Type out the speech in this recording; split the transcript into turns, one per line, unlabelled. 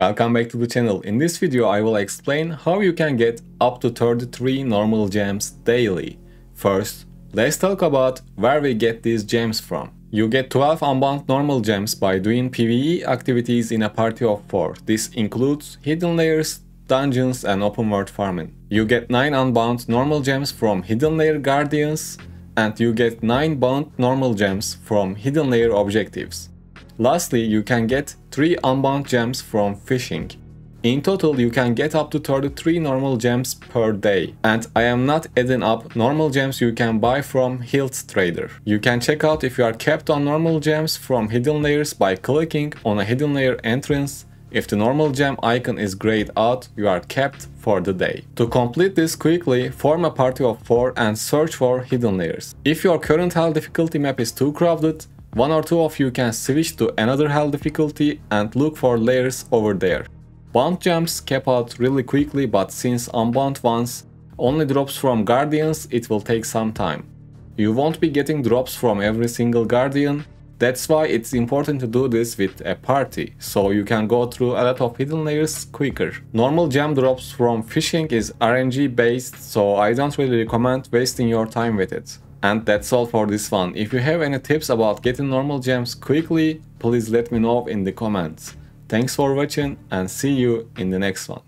Welcome back to the channel. In this video I will explain how you can get up to 33 normal gems daily. First, let's talk about where we get these gems from. You get 12 unbound normal gems by doing PvE activities in a party of 4. This includes hidden lairs, dungeons and open world farming. You get 9 unbound normal gems from hidden lair guardians and you get 9 bound normal gems from hidden lair objectives. Lastly, you can get 3 unbound gems from fishing. In total, you can get up to 33 normal gems per day. And I am not adding up normal gems you can buy from Hilt Trader. You can check out if you are capped on normal gems from hidden lairs by clicking on a hidden lair entrance. If the normal gem icon is grayed out, you are capped for the day. To complete this quickly, form a party of 4 and search for hidden lairs. If your current hell difficulty map is too crowded, one or two of you can switch to another hell difficulty and look for lairs over there. Bound gems cap out really quickly but since unbound ones only drops from guardians it will take some time. You won't be getting drops from every single guardian, that's why it's important to do this with a party, so you can go through a lot of hidden lairs quicker. Normal gem drops from fishing is RNG based, so I don't really recommend wasting your time with it. And that's all for this one. If you have any tips about getting normal gems quickly, please let me know in the comments. Thanks for watching and see you in the next one.